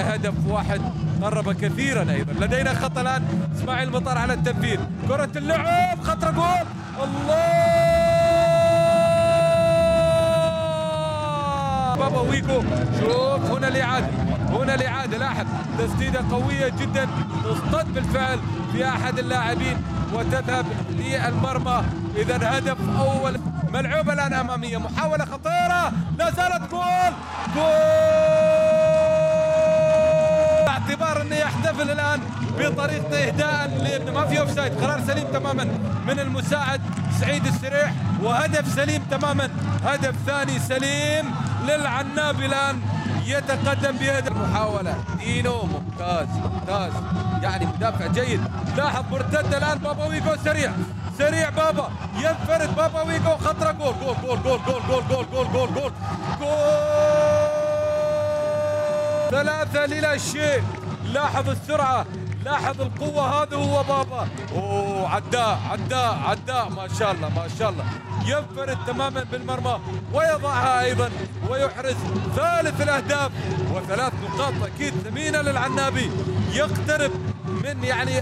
هدف واحد قرب كثيرا أيضا. لدينا خط الآن. إسماعيل مطر على التنفيذ. كرة اللعب خطرة جول الله! بابا ويكو. شوف هنا الاعادة هنا الاعادة لاحظ. تسديدة قوية جدا تصطد بالفعل في أحد اللاعبين وتذهب للمرمى. اذا هدف أول. ملعوبة الآن أمامية. محاولة خطيرة. لا زالت جول. جول! الآن بطريقة اهداء لأن ما في أوفسايد. قرار سليم تماما من المساعد سعيد السريح وهدف سليم تماما. هدف ثاني سليم للعنابي الآن يتقدم بهدف محاولة دينو ممتاز ممتاز. يعني مدافع جيد. لاحظ مرتدة الآن بابا ويجو سريع. سريع بابا ينفرد بابا ويجو خطرة جول جول جول جول جول. ثلاثة للا شيء. لاحظ السرعة لاحظ القوة هذا هو بابا. أوه عداء عداء عداء. ما شاء الله ما شاء الله. ينفرد تماما بالمرمى ويضعها أيضا ويحرز ثالث الأهداف. وثلاث نقاط أكيد ثمينة للعنابي. يقترب من يعني